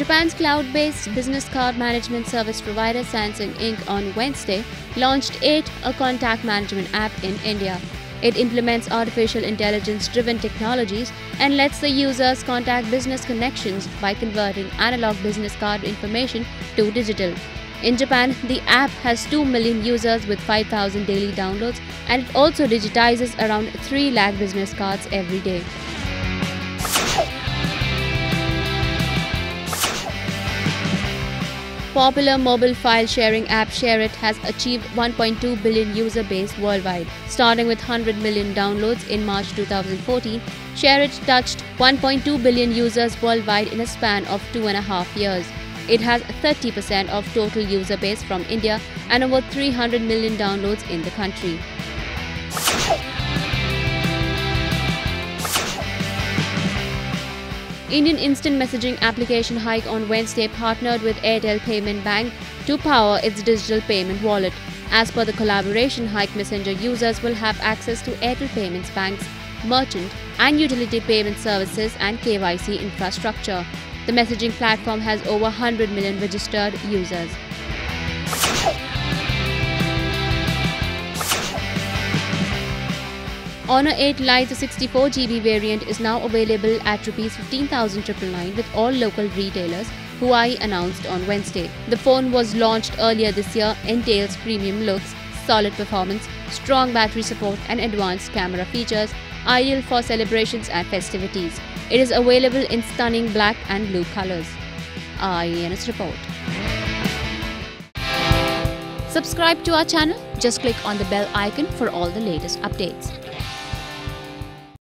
Japan's cloud based business card management service provider Sansan Inc. on Wednesday launched 8, a contact management app in India. It implements artificial intelligence driven technologies and lets the users contact business connections by converting analog business card information to digital. In Japan, the app has 2 million users with 5,000 daily downloads and it also digitizes around 3 lakh business cards every day. Popular mobile file sharing app ShareIt has achieved 1.2 billion user base worldwide. Starting with 100 million downloads in March 2014, ShareIt touched 1.2 billion users worldwide in a span of two and a half years. It has 30% of total user base from India and over 300 million downloads in the country. Indian instant messaging application Hike on Wednesday partnered with Airtel Payment Bank to power its digital payment wallet. As per the collaboration, Hike Messenger users will have access to Airtel Payments Bank's merchant and utility payment services and KYC infrastructure. The messaging platform has over 100 million registered users. Honor 8 Lite, the 64GB variant, is now available at Rs 15,999 with all local retailers, Huawei announced on Wednesday. The phone was launched earlier this year, entails premium looks, solid performance, strong battery support, and advanced camera features, ideal for celebrations and festivities. It is available in stunning black and blue colors. IANS report. Subscribe to our channel. Just click on the bell icon for all the latest updates.